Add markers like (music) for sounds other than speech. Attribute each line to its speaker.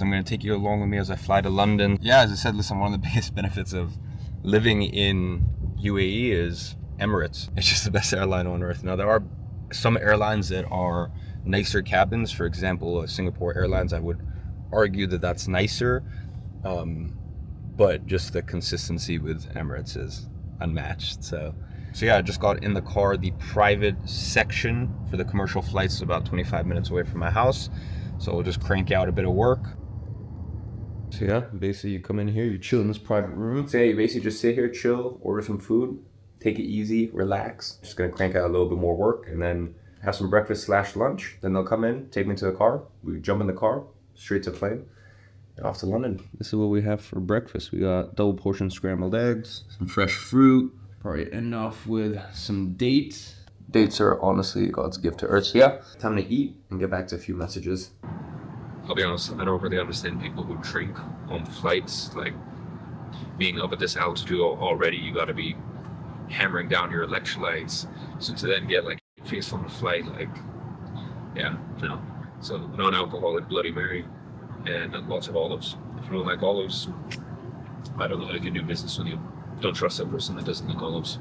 Speaker 1: I'm going to take you along with me as I fly to London. Yeah, as I said, listen, one of the (laughs) biggest benefits of living in UAE is Emirates. It's just the best airline on earth. Now, there are some airlines that are nicer cabins. For example, uh, Singapore Airlines, I would argue that that's nicer. Um, but just the consistency with Emirates is unmatched. So, so yeah, I just got in the car. The private section for the commercial flights is about 25 minutes away from my house. So we'll just crank out a bit of work. So yeah, basically you come in here, you chill in this private room. So yeah, you basically just sit here, chill, order some food, take it easy, relax. Just gonna crank out a little bit more work and then have some breakfast slash lunch. Then they'll come in, take me to the car. We jump in the car, straight to plane, and off to London. This is what we have for breakfast. We got double portion scrambled eggs, some fresh fruit. Probably end off with some dates. Dates are honestly God's gift to earth. So yeah, time to eat and get back to a few messages.
Speaker 2: I'll be honest, I don't really understand people who drink on flights. Like being up at this altitude already, you got to be hammering down your electrolytes. So to then get like face on the flight, like yeah, no. So non-alcoholic Bloody Mary and lots of olives. If you don't like olives, I don't know how you can do business with you. Don't trust that person that doesn't like olives.